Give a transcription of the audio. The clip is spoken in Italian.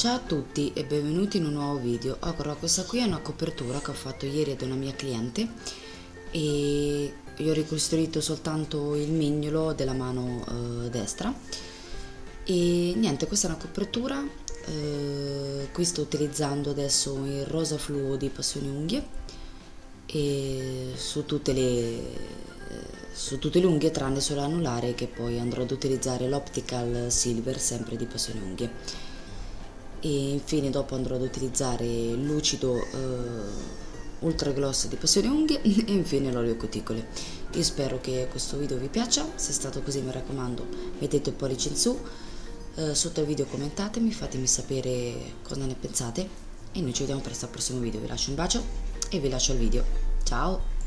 Ciao a tutti e benvenuti in un nuovo video. Allora, questa qui è una copertura che ho fatto ieri ad una mia cliente e io ho ricostruito soltanto il mignolo della mano eh, destra e niente, questa è una copertura eh, qui sto utilizzando adesso il rosa fluo di Passione Unghie e su tutte le su tutte le unghie tranne sull'anulare che poi andrò ad utilizzare l'Optical Silver sempre di Passione Unghie e infine dopo andrò ad utilizzare il lucido eh, ultra gloss di passione unghie e infine l'olio cuticole. Io spero che questo video vi piaccia se è stato così mi raccomando mettete il pollice in su eh, sotto il video commentatemi fatemi sapere cosa ne pensate e noi ci vediamo presto al prossimo video. Vi lascio un bacio e vi lascio il video. Ciao